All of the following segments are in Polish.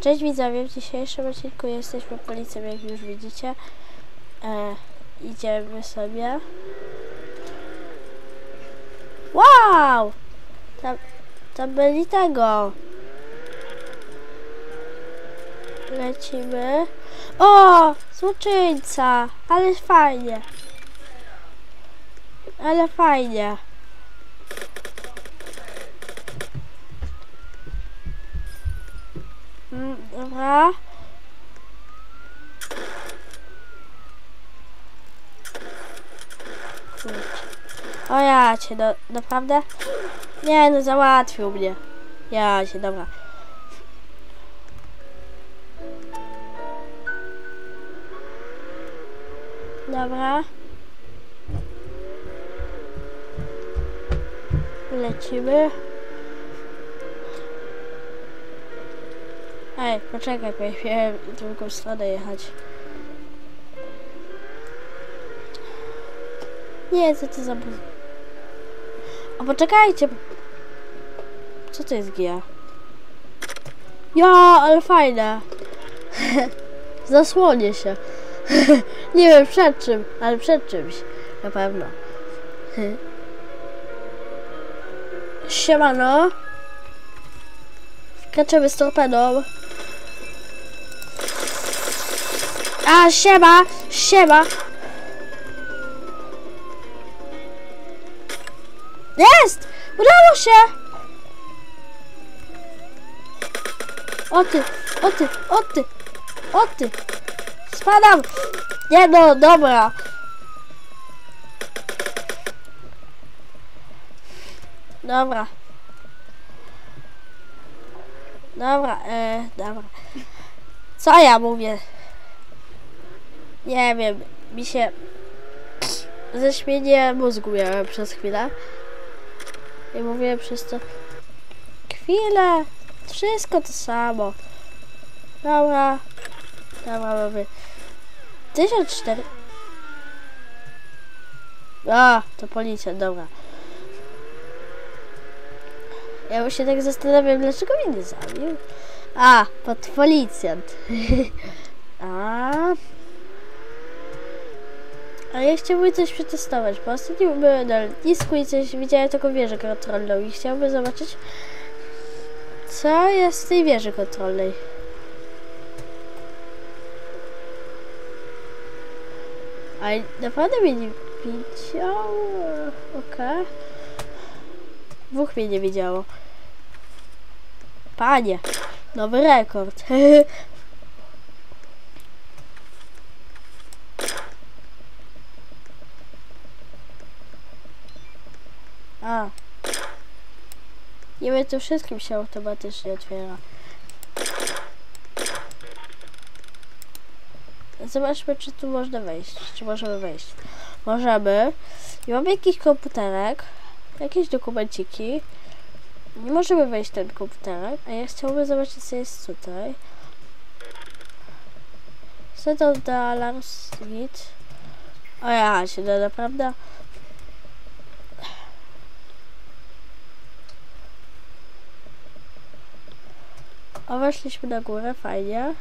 Cześć widzowie, w dzisiejszym odcinku jesteśmy policją, jak już widzicie. E, idziemy sobie. Wow! Tam, tam byli tego. Lecimy. O! Złoczyńca! Ale fajnie. Ale fajnie. Dobra. Kurczę. O ja cię, no, naprawdę? Nie, no załatwił mnie. Ja cię, dobra. Dobra. Lecimy. Ej, poczekaj, miałem drugą stronę jechać. Nie, co to za... buz- O, poczekajcie. Co to jest GIA? Ja, ale fajne. Zasłonię się. Nie wiem przed czym, ale przed czymś. Na pewno. Siemano. Skaczemy z torpedą. A, siema, siema. Jest! Udało się! O ty, o ty, o ty, o ty. Spadam! Nie no, dobra. Dobra. Dobra, e, dobra. Co ja mówię? Nie wiem, mi się ześmienie mózgu miałem przez chwilę. I mówiłem przez to chwilę, wszystko to samo. Dobra, dobra, mamy 1004. A, to policja, dobra. Ja się tak zastanawiam, dlaczego mnie nie zabił. A, pod policjant. A. A ja chciałbym coś przetestować, bo ostatnio byłem na lotnisku i coś widziałem taką wieżę kontrolną i chciałbym zobaczyć, co jest w tej wieży kontrolnej. A naprawdę mnie nie widział? Okej. Dwóch mnie nie widziało. Panie, nowy rekord. A. Wiem, to wszystkim się automatycznie otwiera. Zobaczmy, czy tu można wejść. Czy możemy wejść. Możemy. I mamy jakiś komputerek. Jakieś dokumenciki. Nie możemy wejść ten komputerek, a ja chciałbym zobaczyć, co jest tutaj. Settle the alarm suite. O ja się no naprawdę. O, weszliśmy na górę, fajnie.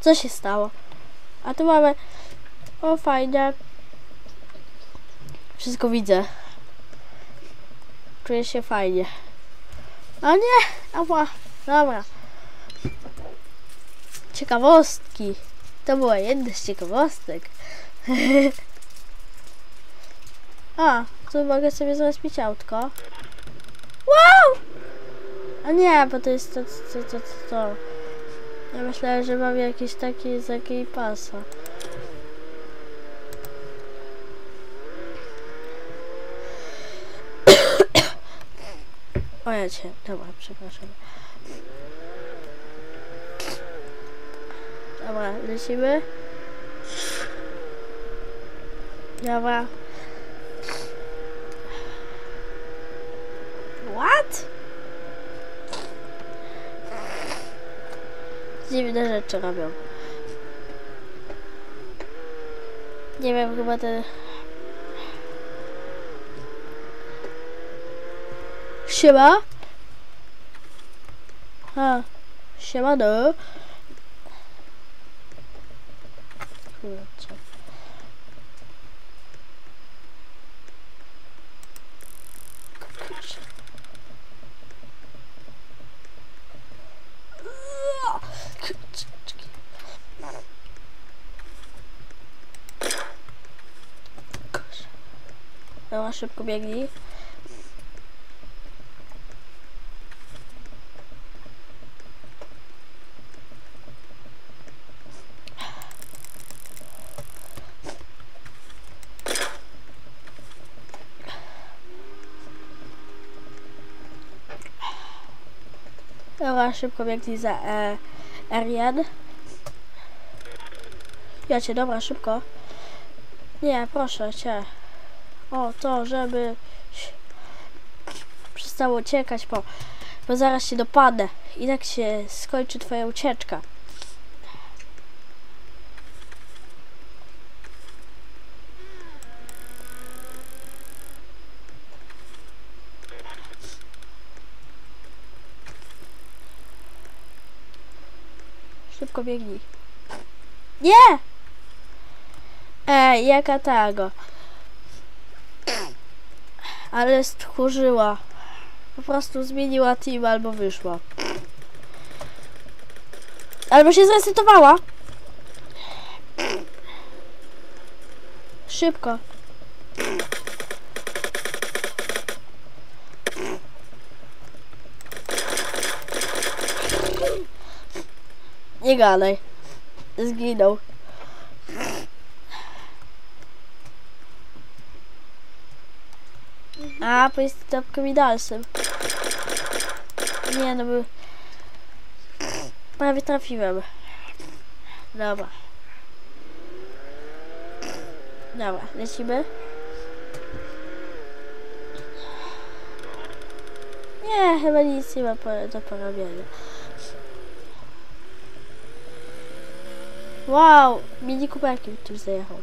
Co się stało? A tu mamy... O, fajne. Wszystko widzę. Czuję się fajnie. A nie! Ała. Dobra. Ciekawostki. To była jedna z ciekawostek. A, tu mogę sobie zrespić autko. Wow! A nie, bo to jest to, to, to, to. Ja myślałem, że mam jakieś takie z jakiej pasa. O ja cię, dobra, przepraszam. Dobra, lecimy. Dobra. What? Dziwne rzeczy robią. Nie wiem, chyba ten... Siema. A, siemano. Kurczę. Kurczę. Kurczę. Szybko biegnij. Dobra, szybko biegnij za e, R1. Ja cię, dobra, szybko. Nie, proszę cię. O, to, żeby przestało uciekać, bo, bo zaraz się dopadnę. I tak się skończy twoja ucieczka. Szybko biegnij. Nie! Ej, jaka tego. Ale stchórzyła. Po prostu zmieniła team albo wyszła. Albo się zresetowała. Szybko. Nie gadaj. Zginął. A, bo jest topką i dalszym. Nie, no by... Prawie trafiłem. Dobra. Dobra, lecimy. Nie, chyba nic nie ma do porobienia. Wow, mini kuperkiem tu zajechał.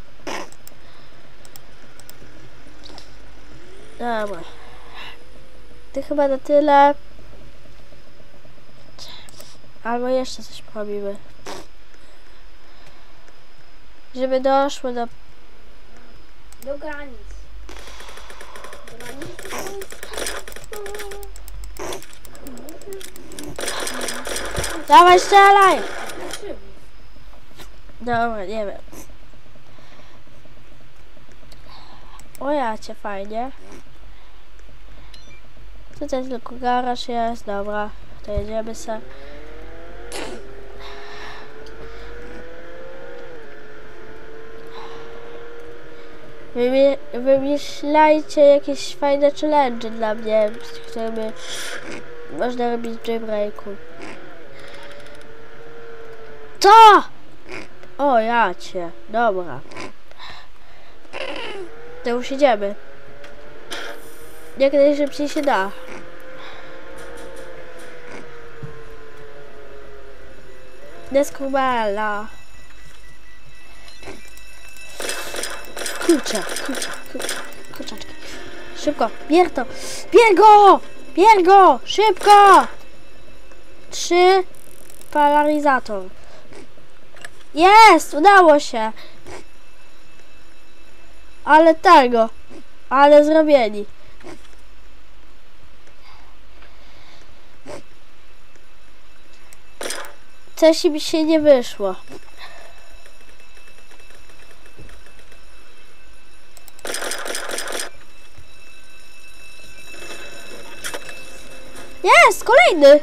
Dobra. To chyba na tyle. Albo jeszcze coś porobimy. Żeby doszło do... Do granic. Granic? Dawaj, strzelaj! Dobra, nie wiem. O ja cię fajnie. Tutaj tylko garaż jest, dobra. To jedziemy se. Wymi- Wymyślajcie jakieś fajne challenge dla mnie, z którymi można robić w jailbreaku. Co? O, ja cię. Dobra. To już idziemy. Jak najszybciej się da. Deskubala. Kurczę, kurczę, kurczaczki. Szybko, bier to. Bier go! Bier go! Szybko! Trzy. Polaryzator. Jest! Udało się! Ale tego! Ale zrobieni. Coś mi się nie wyszło. Jest! Kolejny!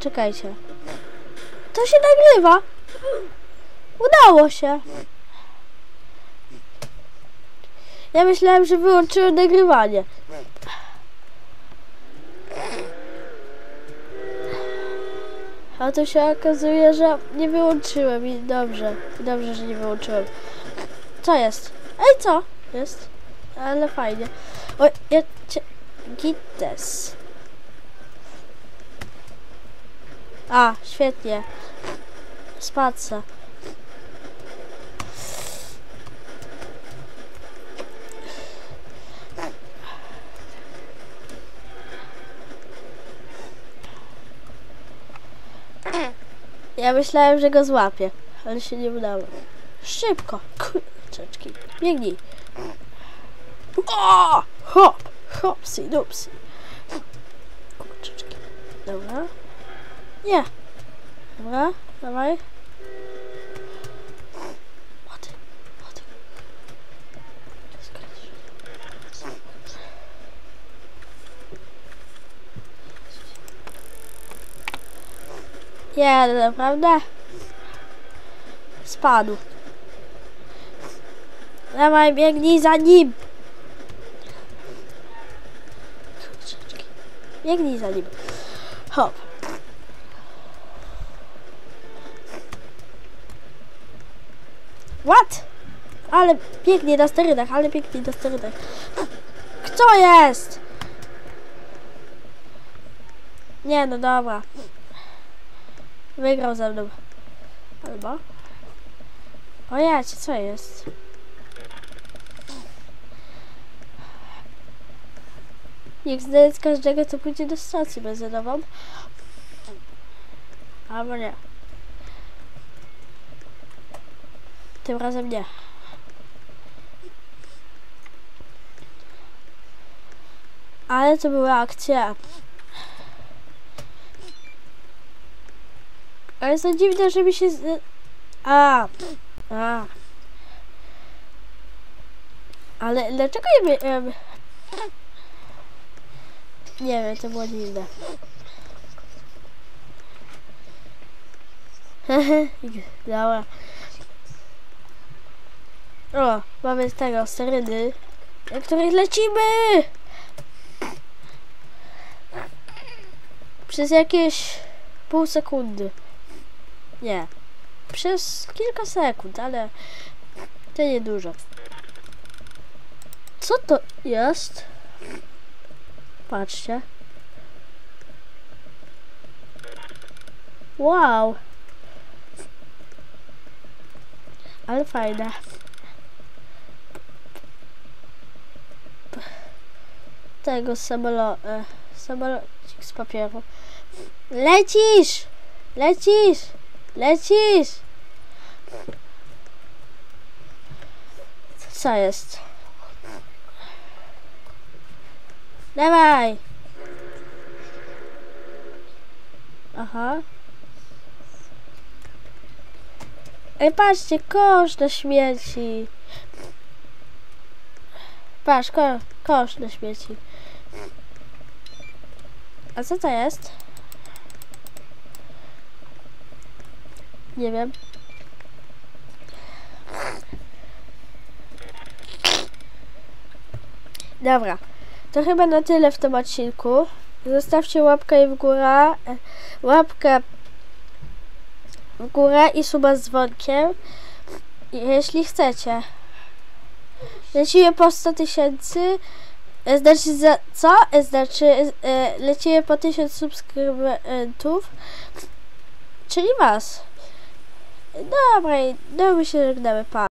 Czekajcie. To się nagrywa. Udało się. Ja myślałem, że wyłączyłem nagrywanie. A to się okazuje, że nie wyłączyłem i dobrze. I dobrze, że nie wyłączyłem. Co jest? Ej, co? Jest. Ale fajnie. Oj, ja cię... Gites. A, świetnie. Spacja. Ja myślałem, że go złapię, ale się nie udało. Szybko, kurczeczki, biegnij. O! Hop, hopsy, dupsy. Kurczeczki. Dobra. Nie. Dobra, dawaj. Nie, no naprawdę? Spadł. Dawaj, biegnij za nim. Biegnij za nim. Hop. What? Ale biegnie na sterydach, ale biegnie na sterydach. Kto jest? Nie, no dobra. Wygrał ze mną. Albo? O ja, ci co jest? Niech znajdzie każdego, co pójdzie do stacji benzynową. Albo nie. Tym razem nie. Ale to była akcja. Ale to dziwne, że mi się... Z... A, a. Ale dlaczego my... em, Nie wiem, to było dziwne. Dobra. O, mamy z tego sterydy, na których lecimy! Przez jakieś pół sekundy. Nie. Przez kilka sekund, ale to nie dużo. Co to jest? Patrzcie. Wow. Ale fajne. Tego samolo... E, samolocik z papieru. Lecisz! Lecisz! Lecisz! Co jest? Dawaj! Aha. Ej, patrzcie, kosz na śmieci. Patrz, ko kosz na śmieci. A co to jest? Nie wiem. Dobra. To chyba na tyle w tym odcinku. Zostawcie łapkę w górę. e, Łapkę w górę i suba z dzwonkiem. Jeśli chcecie. Lecimy po 100 tysięcy. E, Znaczy za co? E, Znaczy lecimy po 1000 subskrybentów. Czyli was. Dobra, i no się żegnamy, pa.